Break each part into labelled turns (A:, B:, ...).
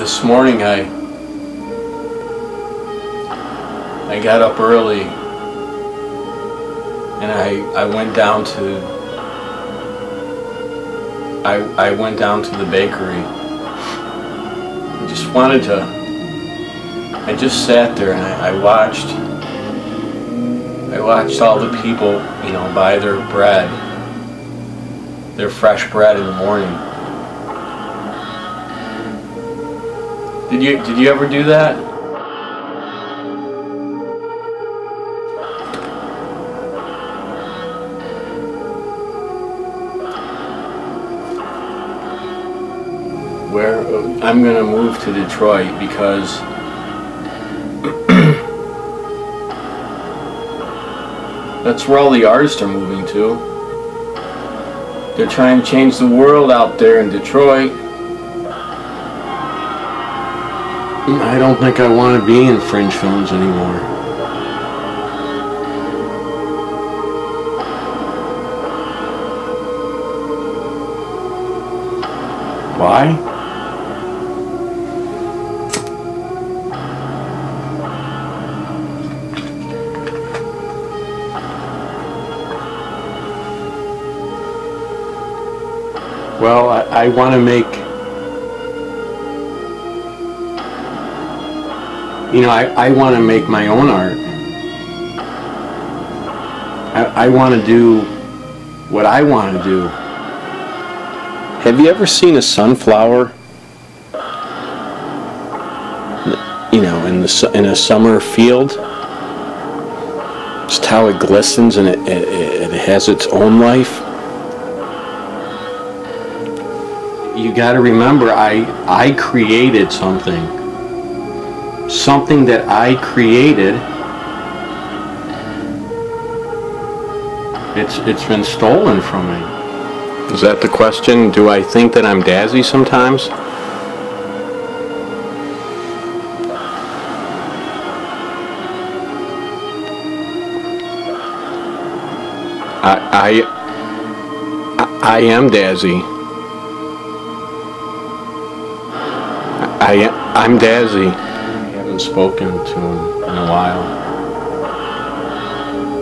A: this morning I I got up early and I I went down to I I went down to the bakery. I just wanted to I just sat there and I, I watched I watched all the people, you know, buy their bread, their fresh bread in the morning. Did you did you ever do that? Where I'm gonna move to Detroit because that's where all the artists are moving to. They're trying to change the world out there in Detroit. I don't think I want to be in fringe films anymore. Why? Well, I, I want to make you know, I, I want to make my own art. I, I want to do what I want to do. Have you ever seen a sunflower? You know, in the in a summer field, just how it glistens and it, it, it has its own life. You got to remember, I I created something something that I created. It's it's been stolen from me. Is that the question? Do I think that I'm Dazzy sometimes? I I I am Dazzy. I I'm Dazzy haven't spoken to him in a while.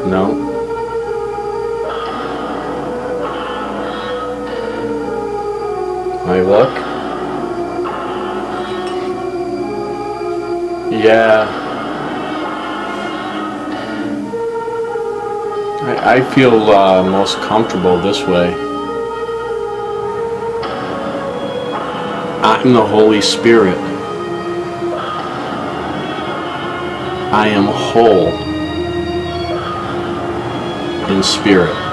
A: No. I look. Yeah. I, I feel uh, most comfortable this way. I'm the Holy Spirit. I am whole in spirit.